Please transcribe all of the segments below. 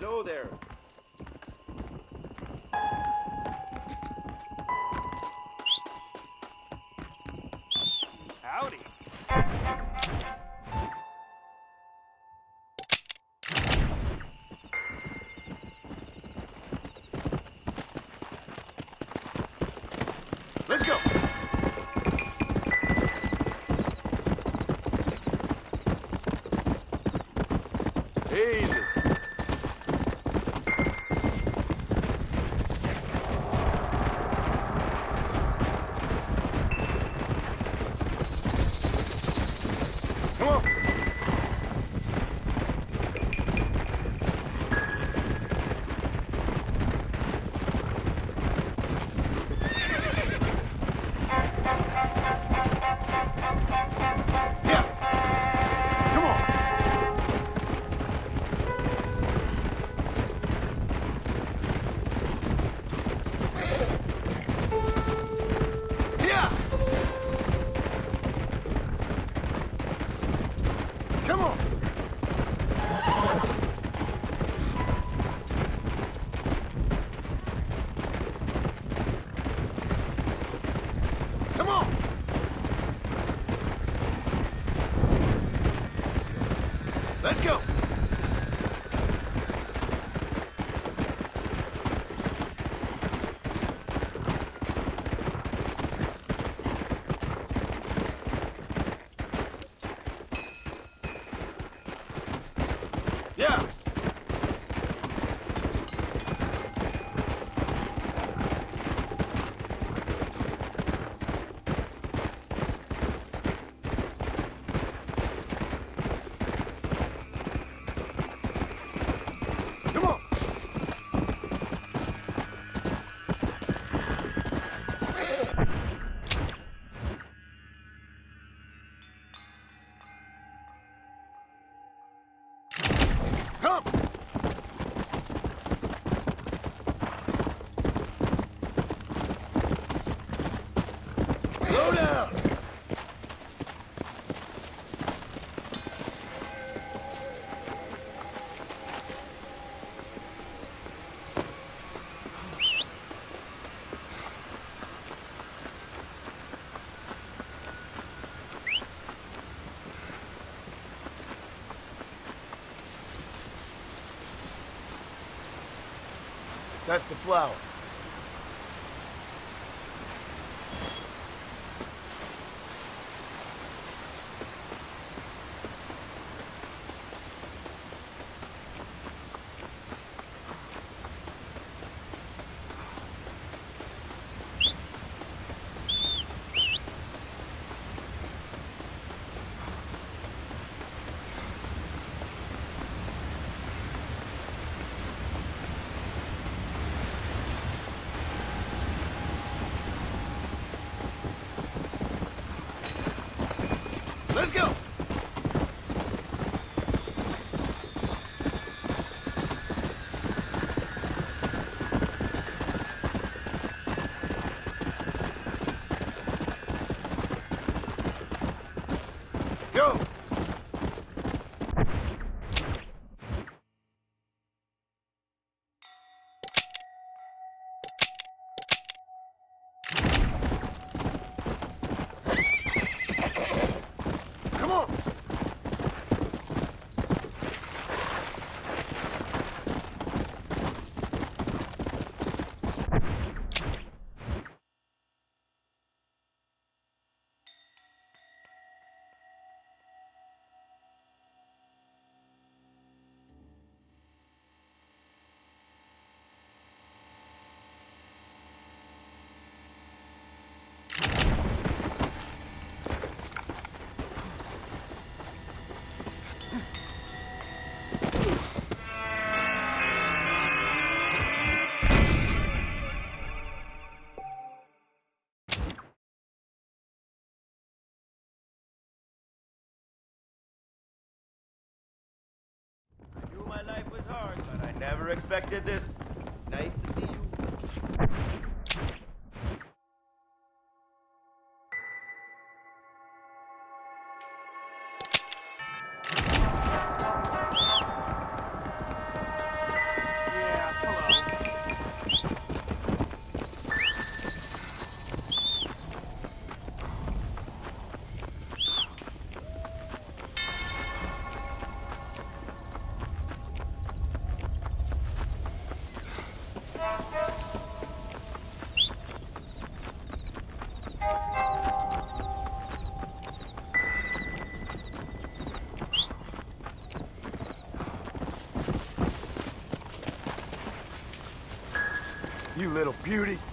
Hello there. That's the flower. Expected this. Beauty.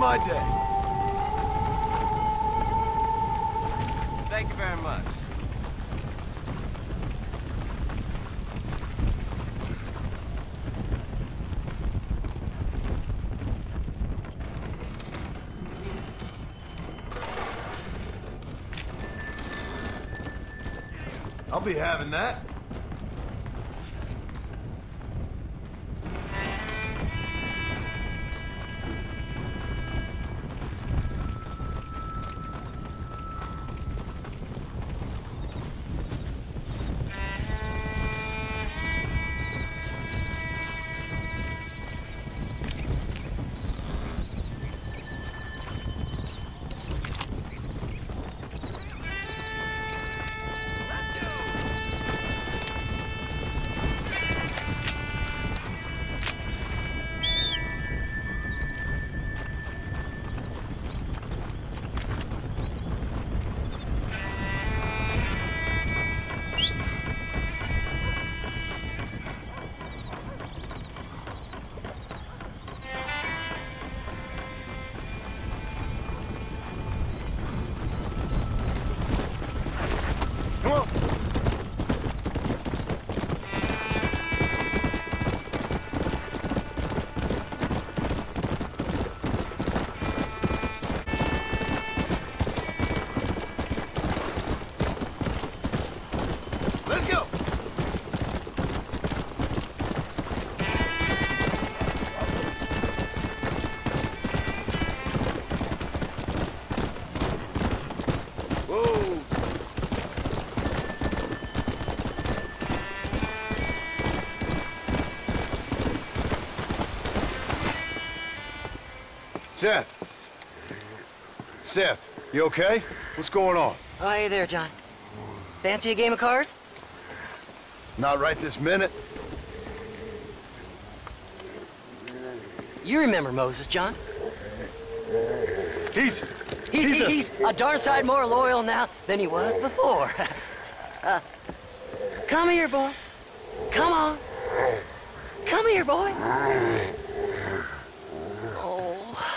My day. Thank you very much. I'll be having that. Seth. Seth, you okay? What's going on? Oh, hey there, John. Fancy a game of cards? Not right this minute. You remember Moses, John. He's... He's, He's a- he's a darn sight more loyal now than he was before. uh, come here, boy. Come on. Come here, boy. Oh.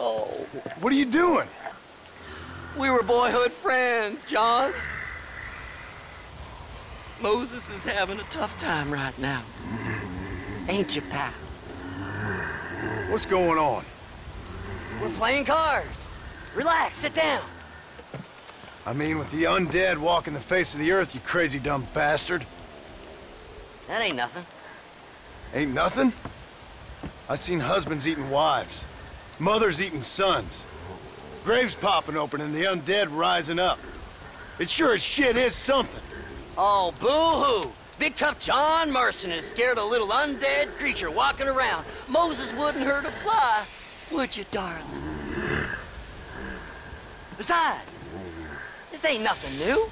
Oh. What are you doing? We were boyhood friends, John. Moses is having a tough time right now. Ain't you, pal? What's going on? We're playing cards. Relax, sit down. I mean, with the undead walking the face of the earth, you crazy dumb bastard. That ain't nothing. Ain't nothing? I seen husbands eating wives, mothers eating sons, graves popping open and the undead rising up. It sure as shit is something. Oh, boo-hoo! Big tough John Marston is scared a little undead creature walking around. Moses wouldn't hurt a fly, would you, darling? Besides, this ain't nothing new.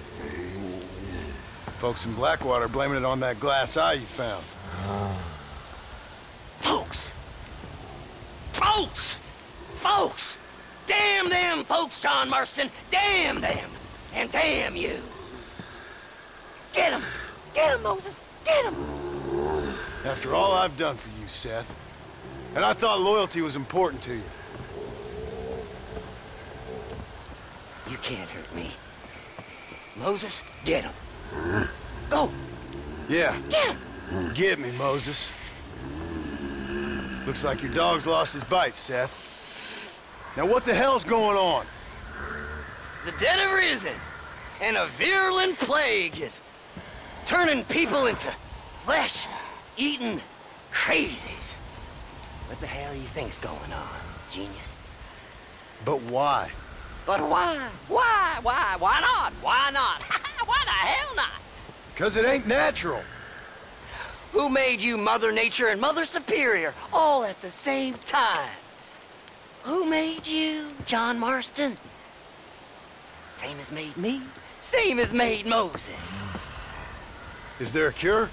Folks in Blackwater blaming it on that glass eye you found. Folks! Folks! Folks! Damn them folks, John Marston! Damn them! And damn you! Get him! Get him, Moses! Get him! After all I've done for you, Seth. And I thought loyalty was important to you. You can't hurt me. Moses, get him. Go! Yeah, Get him! get me, Moses. Looks like your dog's lost his bite, Seth. Now what the hell's going on? The dead have risen, and a virulent plague is turning people into flesh-eating crazies. What the hell do you think's going on, genius? But why? But why? Why? Why? Why not? Why not? why the hell not? Because it ain't natural. Who made you Mother Nature and Mother Superior all at the same time? Who made you, John Marston? Same as made me. Same as made Moses. Is there a cure?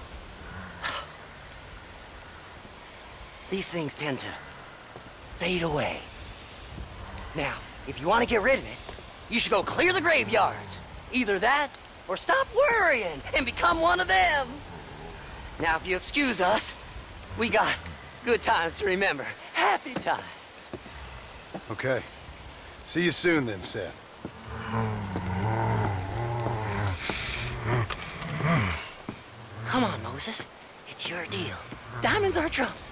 These things tend to fade away. Now, if you want to get rid of it, you should go clear the graveyards. Either that, or stop worrying and become one of them. Now, if you excuse us, we got good times to remember. Happy times. Okay. See you soon then, Seth. Come on, Moses. It's your deal. Diamonds are trumps.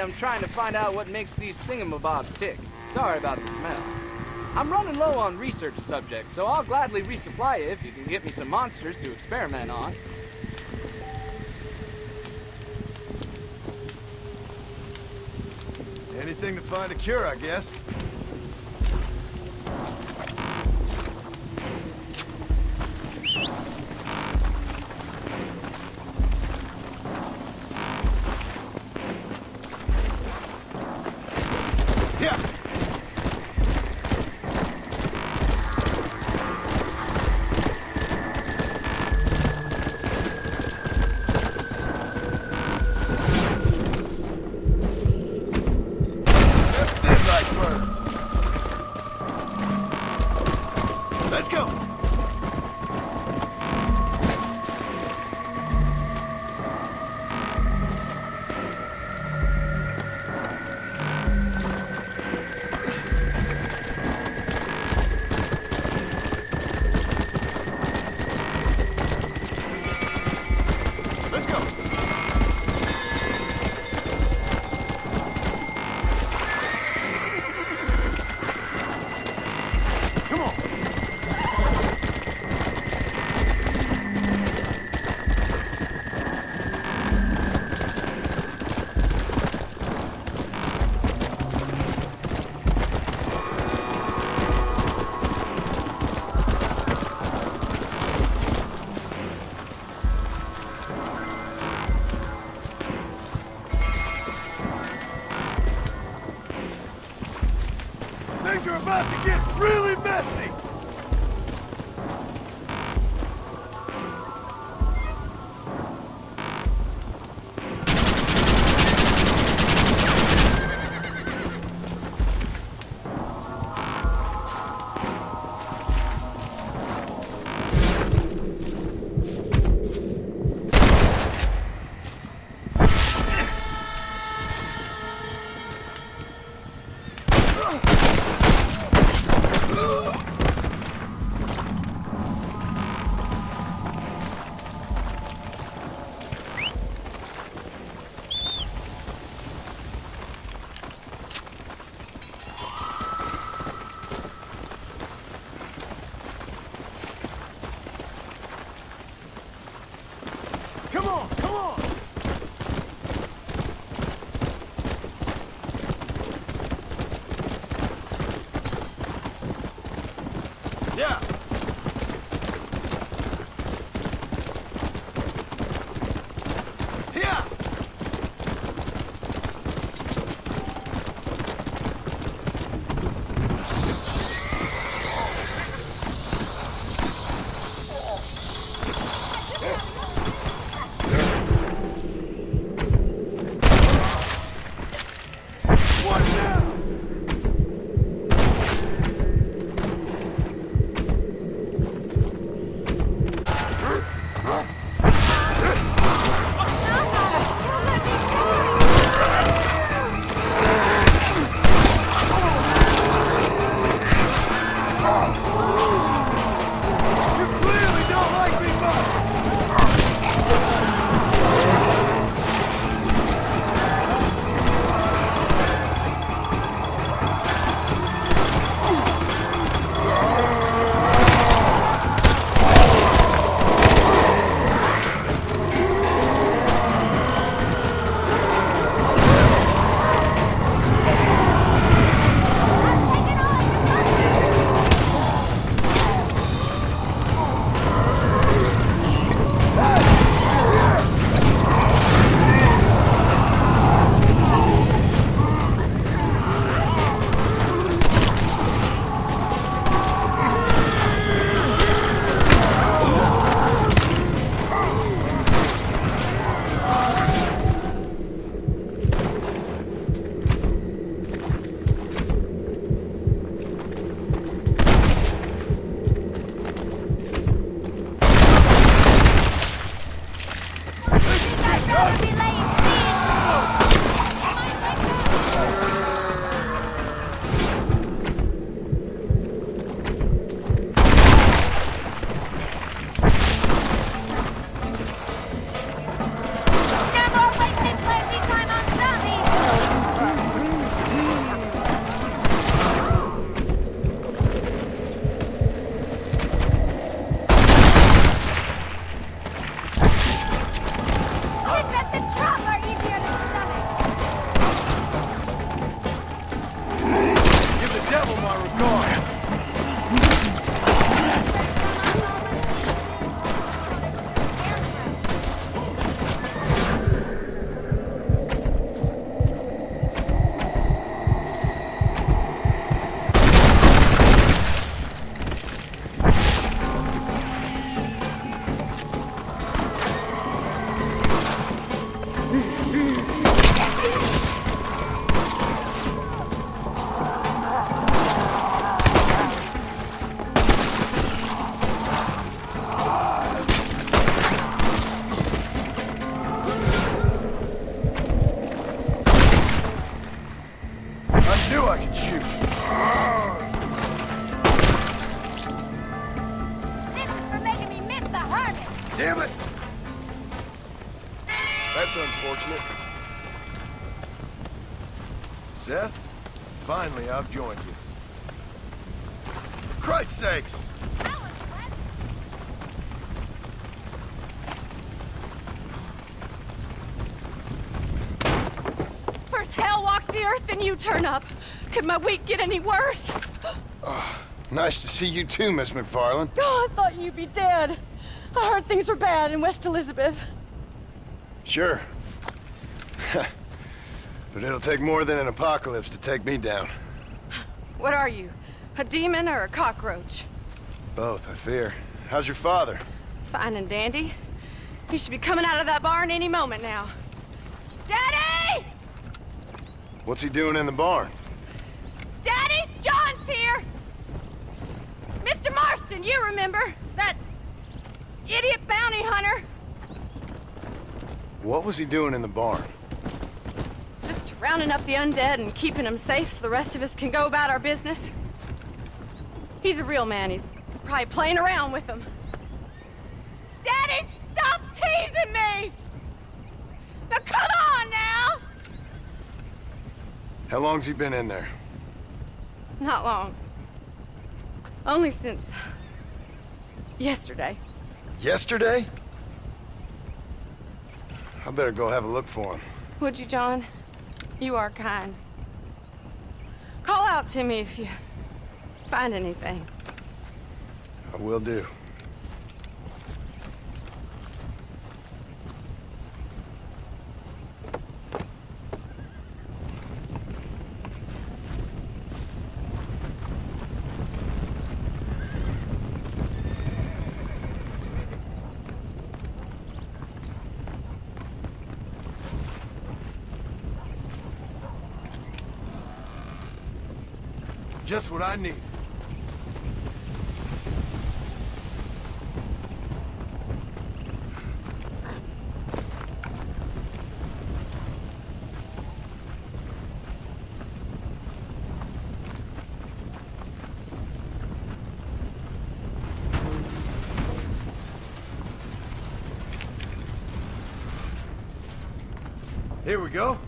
I'm trying to find out what makes these thingamabobs tick. Sorry about the smell. I'm running low on research subjects, so I'll gladly resupply you if you can get me some monsters to experiment on. Anything to find a cure, I guess. Go! Turn up. Could my week get any worse? Ah, nice to see you too, Miss MacFarlane. Oh, I thought you'd be dead. I heard things were bad in West Elizabeth. Sure. but it'll take more than an apocalypse to take me down. What are you? A demon or a cockroach? Both, I fear. How's your father? Fine and dandy. He should be coming out of that barn any moment now. Daddy! What's he doing in the barn? Daddy, John's here! Mr. Marston, you remember? That idiot bounty hunter. What was he doing in the barn? Just rounding up the undead and keeping them safe so the rest of us can go about our business. He's a real man. He's probably playing around with them. Daddy, stop teasing me! Now come on now! How long's he been in there? Not long. Only since yesterday. Yesterday? I better go have a look for him. Would you, John? You are kind. Call out to me if you find anything. I will do. Just what I need. Here we go.